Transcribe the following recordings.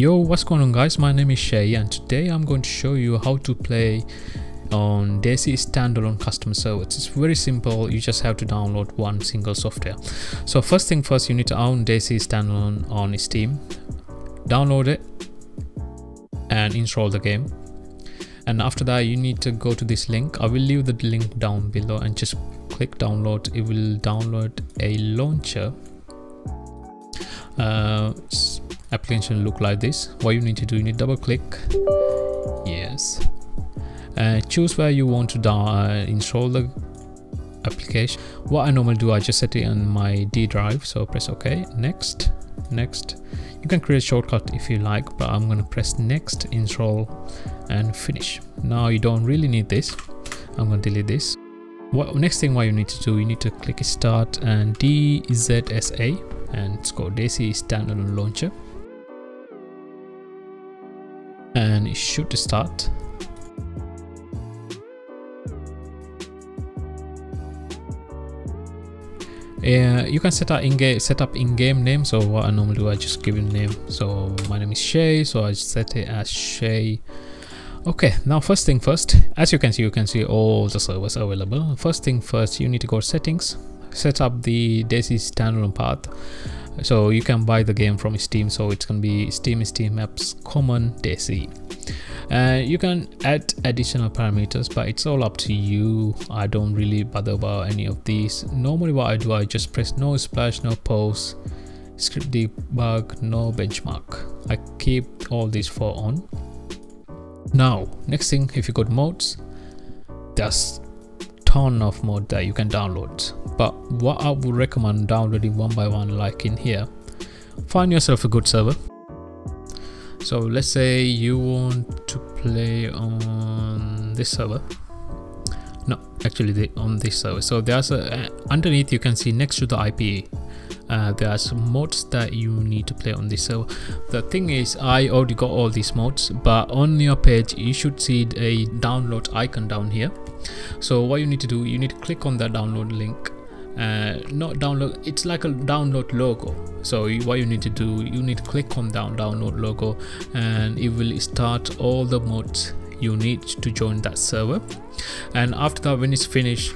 Yo, what's going on guys? My name is Shay and today I'm going to show you how to play on DayZ standalone custom servers. It's very simple, you just have to download one single software. So first thing first, you need to own DayZ standalone on Steam, download it and install the game. And after that, you need to go to this link. I will leave the link down below and just click download. It will download a launcher. Uh, application look like this. What you need to do you need double click. Yes. Uh, choose where you want to down, uh, install the application. What I normally do I just set it on my D drive. So press OK. Next. Next. You can create a shortcut if you like but I'm gonna press next install and finish. Now you don't really need this. I'm gonna delete this. What next thing what you need to do you need to click start and DZSA and it's called DayZ standalone launcher and it should start. Yeah you can set up in-game set up in-game name. So what i normally do i just give it a name. So my name is shay so i set it as shay. Okay now first thing first. As you can see you can see all the servers available. First thing first you need to go settings. Set up the DayZ standalone path so you can buy the game from steam so it's gonna be steam steam apps common DayZ uh, you can add additional parameters but it's all up to you. I don't really bother about any of these. Normally what i do i just press no splash no pause script debug no benchmark. I keep all these four on. Now next thing if you go to modes there's ton of mode that you can download. But what i would recommend downloading one by one like in here find yourself a good server. So let's say you want to play on this server. No actually the, on this server. So there's a underneath you can see next to the IPA uh, there are some modes that you need to play on this server. The thing is I already got all these modes but on your page you should see a download icon down here so what you need to do you need to click on that download link. Uh, not download it's like a download logo. So you, what you need to do you need to click on down download logo and it will start all the modes you need to join that server. And after that when it's finished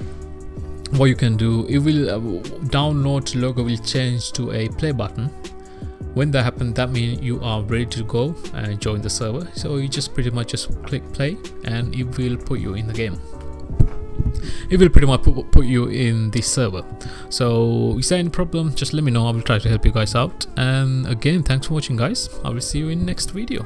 what you can do it will uh, download logo will change to a play button. When that happens that means you are ready to go and join the server. So you just pretty much just click play and it will put you in the game it will pretty much put, you in the server. So is there any problem just let me know. I will try to help you guys out. And again thanks for watching guys. I will see you in next video